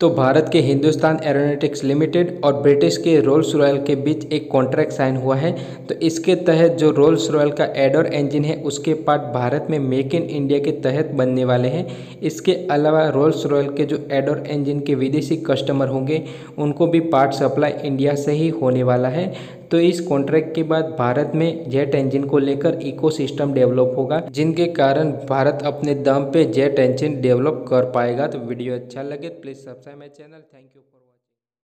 तो भारत के Hindustan Aeronautics Limited और ब्रिटिश के रोल्स रॉयल के बीच एक कॉन्ट्रैक्ट साइन हुआ है। तो इसके तहत जो रोल्स रॉयल का एडोर इंजन है, उसके पार्ट भारत में मेक इन इंडिया के तहत बनने वाले हैं। इसके अलावा रोल्स रॉयल के जो एडोर इंजन के विदेशी कस्टमर होंगे, उनको भी पार्ट सप्लाई इंडिया से ही होने वाला है। तो इस कॉन्ट्रैक्ट के बाद भारत में जेट इंजन को लेकर इकोसिस्टम डेवलप होगा, जिनके कारण भारत अपने दम पे जेट इंजन डेवलप कर पाएगा। तो वीडियो अच्छा लगे please subscribe my channel thank you